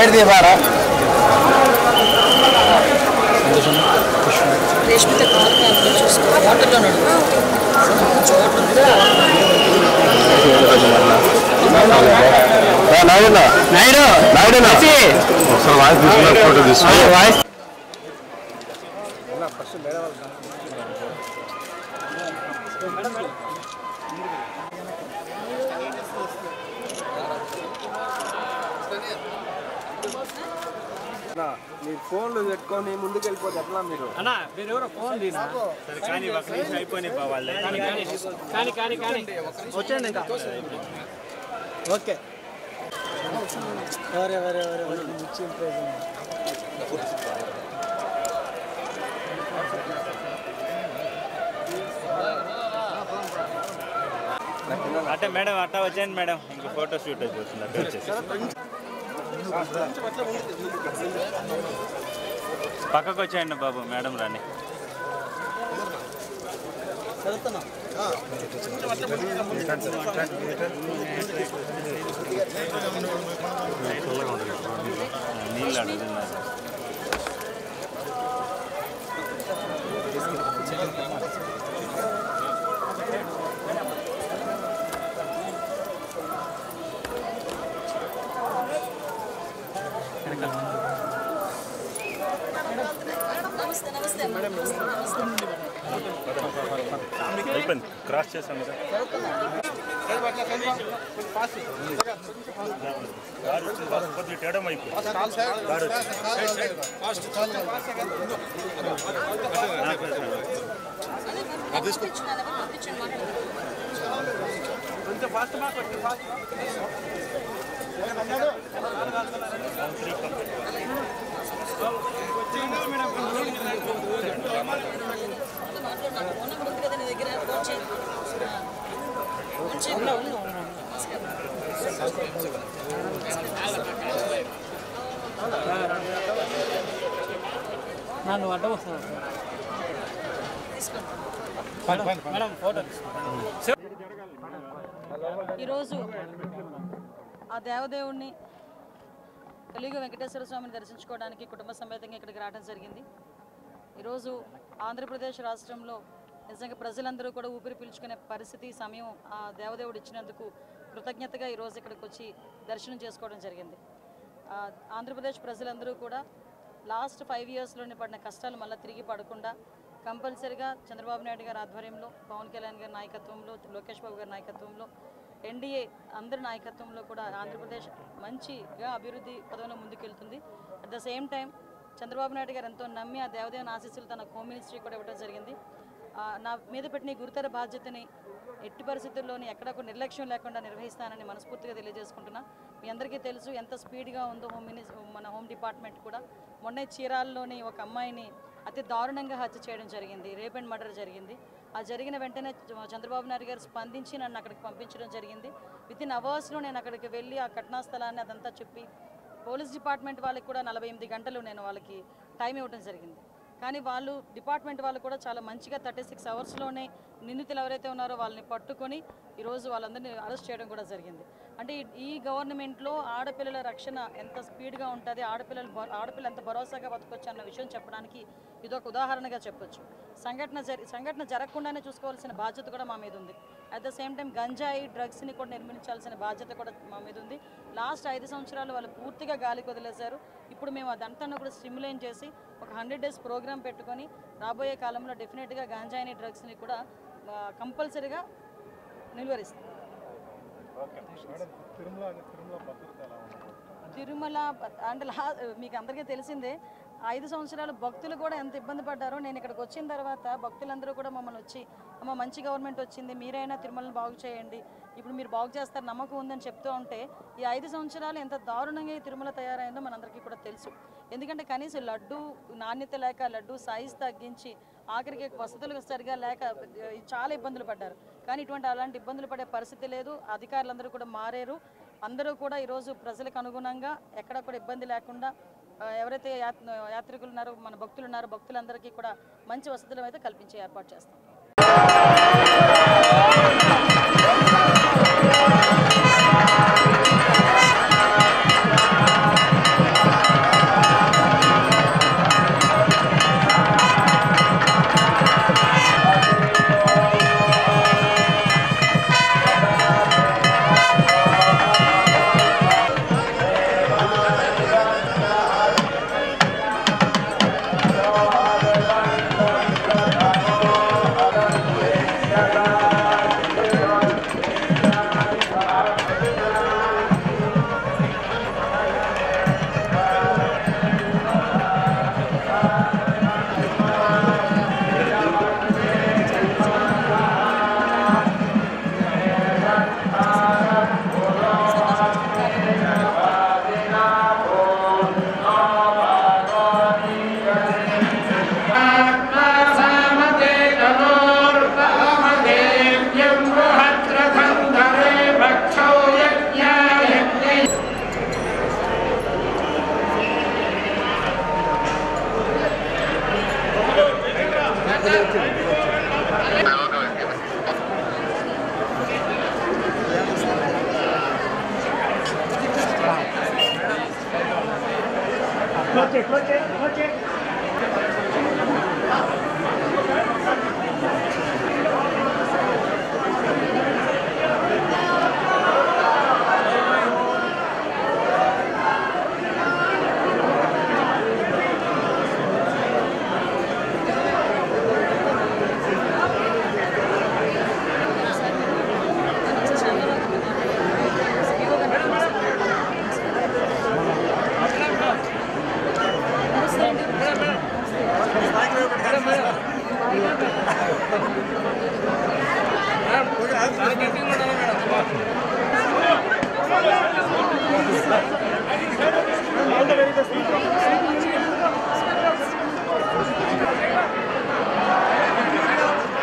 Side తీయబారా రేష్మిత కాలు క్యాబ్లో చూసుకో వాటర్లో నాయుడు నాయుడు వాయిస్ తీసుకున్న ఫోటో తీసుకో మీరు ఫోన్లు పెట్టుకొని ముందుకు వెళ్ళిపోతే ఎట్లా మీరు? అన్నా మీరు ఎవరో ఫోన్ తీనా? సరే కానీ ఒక నిమిషం అయిపోయినాయి పోవాలి కానీ కానీ కానీ కానీ వచ్చేయండి ఇంకా. ఓకే. ఎవరు ఎవరు ఎవరు ఎవరు? ఇచ్చి అంటే మేడం అట్టా వచ్చేయండి మేడం. ఇంక ఫోటో షూట్ అయిపోతుంది. అట్లా వచ్చేసి పక్కకు వచ్చేయండి బాబు మేడం రాని. నీళ్ళు అడుగుతున్నారు. అయిపోయింది క్రాస్ చేసాను సార్ కొద్దిగా తేడం అయిపోయింది పంపించున్నాను పంపించండి మాట్లాడండి మాట్లాడు ఫోన్ నెంబర్ నన్ను అడ్డం వస్తాను మేడం ఫోటో ఈరోజు ఆ దేవదేవుణ్ణి తెలుగు వెంకటేశ్వర స్వామిని దర్శించుకోవడానికి కుటుంబ సమేతంగా ఇక్కడికి రావడం జరిగింది. ఈరోజు ఆంధ్రప్రదేశ్ రాష్ట్రంలో నిజంగా ప్రజలందరూ కూడా ఊపిరి పీల్చుకునే పరిస్థితి సమయం ఆ దేవదేవుడు ఇచ్చినందుకు కృతజ్ఞతగా ఈరోజు ఇక్కడికి వచ్చి దర్శనం చేసుకోవడం జరిగింది. ఆంధ్రప్రదేశ్ ప్రజలందరూ కూడా లాస్ట్ ఫైవ్ ఇయర్స్లోనే పడిన కష్టాలు మళ్ళీ తిరిగి పడకుండా కంపల్సరిగా చంద్రబాబు నాయుడు గారి ఆధ్వర్యంలో పవన్ కళ్యాణ్ గారి నాయకత్వంలో లోకేష్ బాబు గారి నాయకత్వంలో ఎన్డీఏ అందరి నాయకత్వంలో కూడా ఆంధ్రప్రదేశ్ మంచిగా అభివృద్ధి పదంలో ముందుకెళ్తుంది. At the same time Chandrababu Naidu గారు ఎంతో నమ్మి ఆ దేవదేవన ఆశీస్సులు తన హోమ్ మినిస్ట్రీ కూడా ఇవ్వడం జరిగింది. నా మీద పెట్టిన గురుతర బాధ్యతని ఎట్టి పరిస్థితుల్లోని ఎక్కడ నిర్లక్ష్యం లేకుండా నిర్వహిస్తానని మనస్ఫూర్తిగా తెలియజేసుకుంటున్నా. మీ అందరికీ తెలుసు ఎంత స్పీడ్గా ఉందో హోమ్ మినిస్ మన హోమ్ డిపార్ట్మెంట్ కూడా. మొన్న చీరాల్లోని ఒక అమ్మాయిని అతి దారుణంగా హత్య చేయడం జరిగింది. రేప్ అండ్ మర్డర్ జరిగింది. ఆ జరిగిన వెంటనే చంద్రబాబు నాయుడు గారు స్పందించి నన్ను అక్కడికి పంపించడం జరిగింది. విత్ ఇన్ అవర్స్లో నేను అక్కడికి వెళ్ళి ఆ ఘటనా స్థలాన్ని అదంతా చెప్పి పోలీస్ డిపార్ట్మెంట్ వాళ్ళకి కూడా నలభై ఎనిమిది గంటలు నేను వాళ్ళకి టైం ఇవ్వడం జరిగింది. కానీ వాళ్ళు డిపార్ట్మెంట్ వాళ్ళు కూడా చాలా మంచిగా థర్టీ సిక్స్ అవర్స్లోనే నిందితులు ఎవరైతే ఉన్నారో వాళ్ళని పట్టుకొని ఈరోజు వాళ్ళందరినీ అరెస్ట్ చేయడం కూడా జరిగింది. అంటే ఈ- గవర్నమెంట్లో ఆడపిల్లల రక్షణ ఎంత స్పీడ్గా ఉంటుంది ఆడపిల్లలు ఆడపిల్ల ఎంత భరోసాగా బతకొచ్చు అన్న విషయం చెప్పడానికి ఇదొక ఉదాహరణగా చెప్పొచ్చు. సంఘటన జరి సంఘటన జరగకుండానే చూసుకోవాల్సిన బాధ్యత కూడా మా మీద ఉంది. అట్ ద సేమ్ టైం గంజాయి డ్రగ్స్ని కూడా నిర్మించాల్సిన బాధ్యత కూడా మా మీద ఉంది. లాస్ట్ ఐదు సంవత్సరాలు వాళ్ళు పూర్తిగా గాలికి వదిలేశారు ఇప్పుడు మేము అదంతా కూడా స్టిమ్యులేట్ చేసి ఒక హండ్రెడ్ డేస్ ప్రోగ్రామ్ పెట్టుకొని రాబోయే కాలంలో డెఫినెట్గా గాంజాయిని డ్రగ్స్ని కూడా కంపల్సరీగా నిలువరిస్తాం. తిరుమల అంటే మీకు అందరికీ తెలిసిందే ఐదు సంవత్సరాలు భక్తులు కూడా ఎంత ఇబ్బంది పడ్డారో నేను ఇక్కడికి వచ్చిన తర్వాత భక్తులందరూ కూడా మమ్మల్ని వచ్చి అమ్మ మంచి గవర్నమెంట్ వచ్చింది మీరైనా తిరుమలని బాగు చేయండి. ఇప్పుడు మీరు బాగు చేస్తారు నమ్మకం ఉందని చెప్తూ ఉంటే ఈ ఐదు సంవత్సరాలు ఎంత దారుణంగా ఈ తిరుమల తయారైందో మనందరికీ కూడా తెలుసు. ఎందుకంటే కనీసం లడ్డు నాణ్యత లేక లడ్డు సైజ్ తగ్గించి ఆఖరికి వసతులు సరిగా లేక చాలా ఇబ్బందులు పడ్డారు. కానీ ఇటువంటి అలాంటి ఇబ్బందులు పడే పరిస్థితి లేదు. అధికారులందరూ కూడా మారారు. అందరూ కూడా ఈరోజు ప్రజలకు అనుగుణంగా ఎక్కడ కూడా ఇబ్బంది లేకుండా ఎవరైతే యాత్రికులు ఉన్నారో మన భక్తులు ఉన్నారో భక్తులందరికీ కూడా మంచి వసతులు అయితే కల్పించే ఏర్పాటు చేస్తాం. Croce, croce, croce.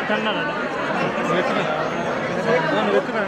Danna den. Vet du det? Vet du det?